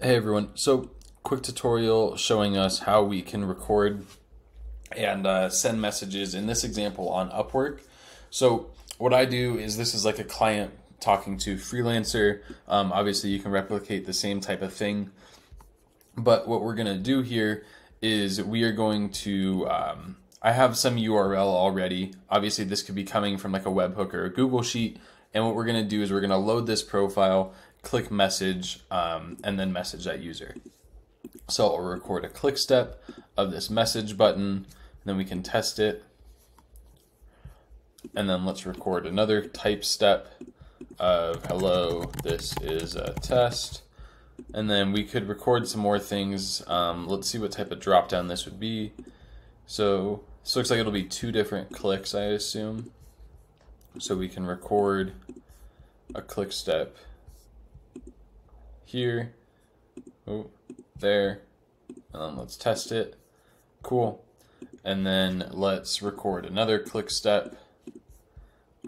Hey everyone, so quick tutorial showing us how we can record and uh, send messages in this example on Upwork. So what I do is this is like a client talking to freelancer. Um, obviously you can replicate the same type of thing, but what we're gonna do here is we are going to, um, I have some URL already. Obviously this could be coming from like a webhook or a Google Sheet, and what we're gonna do is we're gonna load this profile click message, um, and then message that user. So I'll record a click step of this message button, then we can test it. And then let's record another type step of hello, this is a test. And then we could record some more things. Um, let's see what type of drop down this would be. So this looks like it'll be two different clicks, I assume. So we can record a click step here, oh, there, and then let's test it. Cool. And then let's record another click step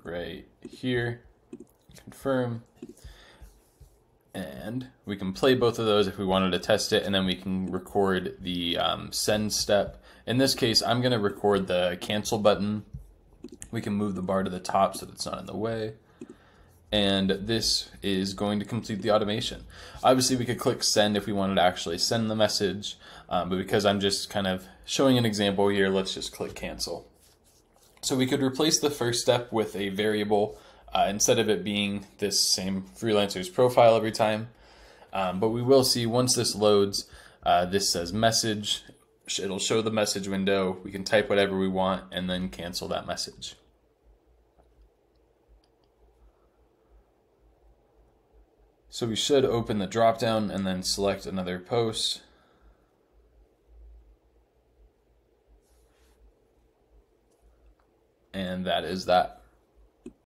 right here, confirm. And we can play both of those if we wanted to test it, and then we can record the um, send step. In this case, I'm going to record the cancel button. We can move the bar to the top so that it's not in the way and this is going to complete the automation. Obviously, we could click send if we wanted to actually send the message, um, but because I'm just kind of showing an example here, let's just click cancel. So we could replace the first step with a variable uh, instead of it being this same freelancer's profile every time. Um, but we will see once this loads, uh, this says message. It'll show the message window. We can type whatever we want and then cancel that message. So we should open the dropdown and then select another post. And that is that.